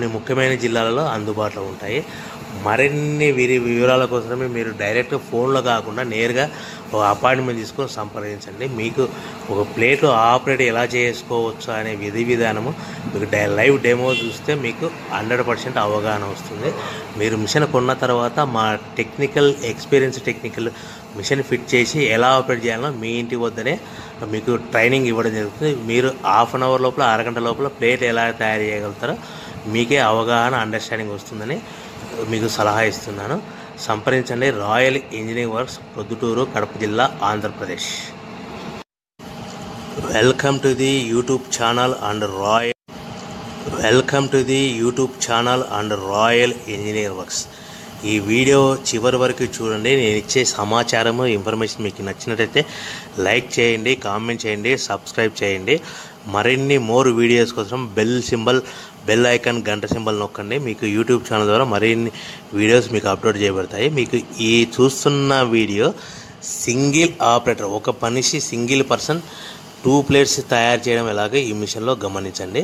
కొన్ని ముఖ్యమైన జిల్లాలలో అందుబాటులో ఉంటాయి. మరిన్ని వీరి వివరాల కోసమే మీరు డైరెక్ట్ ఫోన్లో కాకుండా నేరుగా ఒక అపాయింట్మెంట్ తీసుకొని సంప్రదించండి. మీకు ఒక ప్లేట్ ఆపరేట్ ఎలా చేసుకోవచ్చు అనే విధి విధానము మీకు డై లైవ్ డెమో చూస్తే మీకు హండ్రెడ్ పర్సెంట్ అవగాహన వస్తుంది. మీరు మిషన్ కొన్న తర్వాత మా technical experience technical machine fit చేసి ఎలా ఆపరేట్ చేయాలో మీ ఇంటి వద్దనే మీకు ట్రైనింగ్ ఇవ్వడం జరుగుతుంది. మీరు హాఫ్ అన్ అవర్ లోపల అరగంట లోపల ప్లేట్ ఎలా తయారు చేయగలుగుతారో మీకే అవగాహన అండర్స్టాండింగ్ వస్తుందని మీకు సలహా ఇస్తున్నాను. సంప్రదించండి. Royal Engineering Works Proddatur Kadapa జిల్లా Andhra Pradesh. Welcome to the YouTube channel and Royal welcome to the YouTube channel and Royal Engineering Works ఈ వీడియో చివరి వరకు చూడండి. నేను ఇచ్చే సమాచారము ఇన్ఫర్మేషన్ మీకు నచ్చినట్టయితే లైక్ చేయండి కామెంట్ చేయండి సబ్స్క్రైబ్ చేయండి. మరిన్ని మోర్ వీడియోస్ కోసం బెల్ సింబల్ బెల్ ఐకాన్ గంట సింబల్ నొక్కండి. మీకు యూట్యూబ్ ఛానల్ ద్వారా మరిన్ని వీడియోస్ మీకు అప్లోడ్ చేయబడతాయి. మీకు ఈ చూస్తున్న వీడియో సింగిల్ ఆపరేటర్ ఒక మనిషి సింగిల్ పర్సన్ టూ ప్లేట్స్ తయారు చేయడం ఎలాగో ఈ మిషన్లో గమనించండి.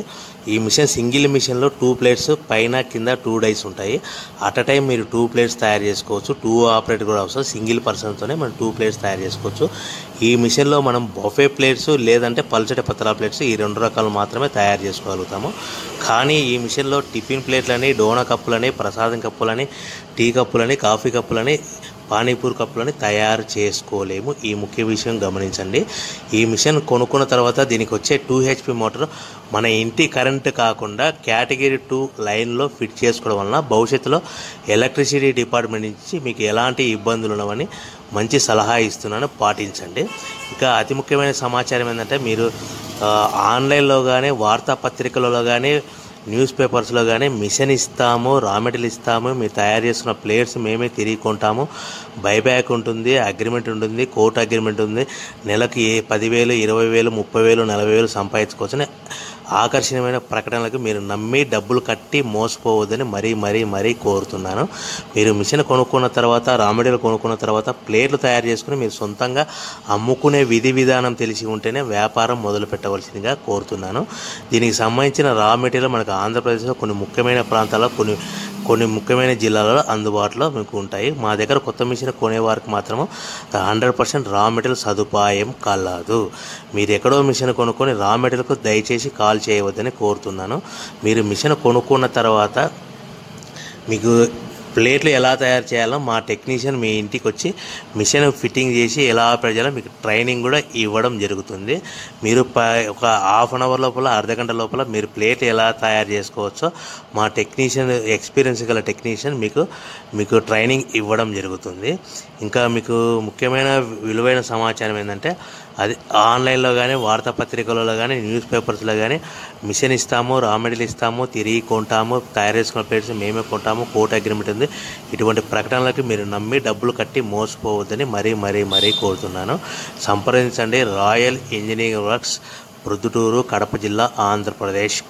ఈ మిషన్ సింగిల్ మిషన్లో టూ ప్లేట్స్ పైన కింద టూ డైస్ ఉంటాయి. అట్ అ టైం మీరు టూ ప్లేట్స్ తయారు చేసుకోవచ్చు. టూ ఆపరేట్ కూడా అవసరం. సింగిల్ పర్సన్తోనే మనం టూ ప్లేట్స్ తయారు చేసుకోవచ్చు. ఈ మిషన్లో మనం బొఫే ప్లేట్స్ లేదంటే పల్చటి పతలా ప్లేట్స్ ఈ రెండు రకాలు మాత్రమే తయారు చేసుకోగలుగుతాము. కానీ ఈ మిషన్లో టిఫిన్ ప్లేట్లని డోనా కప్పులని ప్రసాదం కప్పులని టీ కప్పులని కాఫీ కప్పులని పానీపూరి కప్పులని తయారు చేసుకోలేము. ఈ ముఖ్య విషయం గమనించండి. ఈ మిషన్ కొనుక్కున్న తర్వాత దీనికి వచ్చే టూ హెచ్పి మోటార్ మన ఇంటి కరెంట్ కాకుండా కేటగిరీ టూ లైన్లో ఫిట్ చేసుకోవడం వలన భవిష్యత్తులో ఎలక్ట్రిసిటీ డిపార్ట్మెంట్ నుంచి మీకు ఎలాంటి ఇబ్బందులు ఉన్నవని మంచి సలహా ఇస్తున్నాను పాటించండి. ఇక అతి ముఖ్యమైన సమాచారం ఏంటంటే మీరు ఆన్లైన్లో కానీ వార్తాపత్రికలలో కానీ న్యూస్ పేపర్స్లో కానీ మిషన్ ఇస్తాము రా మెటీరియల్ ఇస్తాము మీరు తయారు చేస్తున్న ప్లేయర్స్ మేమే తిరిగి కొంటాము. బైబ్యాక్ ఉంటుంది అగ్రిమెంట్ ఉంటుంది కోర్టు అగ్రిమెంట్ ఉంది. నెలకు ఏ పదివేలు ఇరవై వేలు ముప్పై వేలు నలభై వేలు సంపాదించుకోవచ్చని ఆకర్షణీయమైన ప్రకటనలకు మీరు నమ్మి డబ్బులు కట్టి మోసపోవద్దని మరీ మరీ మరీ కోరుతున్నాను. మీరు మిషన్ కొనుక్కున్న తర్వాత రా మెటీరియల్ కొనుక్కున్న తర్వాత ప్లేట్లు తయారు చేసుకుని మీరు సొంతంగా అమ్ముకునే విధి విధానం తెలిసి ఉంటేనే వ్యాపారం మొదలు పెట్టవలసిందిగా కోరుతున్నాను. దీనికి సంబంధించిన రా మెటీరియల్ మనకు ఆంధ్రప్రదేశ్లో కొన్ని ముఖ్యమైన ప్రాంతాల్లో కొన్ని కొన్ని ముఖ్యమైన జిల్లాలలో అందుబాటులో మీకు ఉంటాయి. మా దగ్గర కొత్త మిషన్ కొనేవారికి మాత్రము హండ్రెడ్ పర్సెంట్ రా మెటీరియల్ సదుపాయం కలదు. మీరు ఎక్కడో మిషన్ కొనుక్కొని రా మెటీరియల్కు దయచేసి కాల్ చేయవద్దని కోరుతున్నాను. మీరు మిషన్ కొనుక్కున్న తర్వాత మీకు ప్లేట్లు ఎలా తయారు చేయాలో మా టెక్నీషియన్ మీ ఇంటికి వచ్చి మిషన్ ఫిట్టింగ్ చేసి ఎలా ఆపరేట్ చేయాలో మీకు ట్రైనింగ్ కూడా ఇవ్వడం జరుగుతుంది. మీరు ప ఒక హాఫ్ అన్ అవర్ లోపల అర్ధ గంట లోపల మీరు ప్లేట్ ఎలా తయారు చేసుకోవచ్చో మా టెక్నీషియన్ ఎక్స్పీరియన్స్ గల టెక్నీషియన్ మీకు మీకు ట్రైనింగ్ ఇవ్వడం జరుగుతుంది. ఇంకా మీకు ముఖ్యమైన విలువైన సమాచారం ఏంటంటే అది ఆన్లైన్లో కానీ వార్తాపత్రికలలో కానీ న్యూస్ పేపర్స్లో కానీ మిషన్ ఇస్తాము రా మెటీరియల్ ఇస్తాము తిరిగి కొంటాము తయారు చేసుకున్న ప్లేట్స్ మేమే కొంటాము కోర్ట్ అగ్రిమెంట్ ఉంది. ఇటువంటి ప్రకటనలకు మీరు నమ్మి డబ్బులు కట్టి మోసపోవద్దని మరీ మరీ మరీ కోరుతున్నాను. సంప్రదించండి. Royal Engineering Works Proddatur Kadapa జిల్లా ఆంధ్రప్రదేశ్.